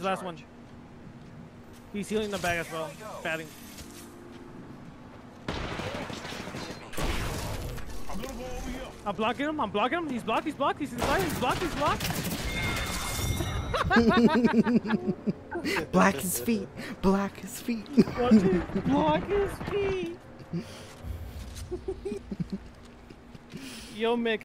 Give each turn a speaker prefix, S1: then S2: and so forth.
S1: He's the last one. He's healing the bag as well. Batting. I'm blocking him. I'm blocking him. He's blocked. He's blocked. He's inside. He's blocked. He's blocked.
S2: Black his feet. Black his feet.
S1: Watch. Block his feet. Yo, Mick.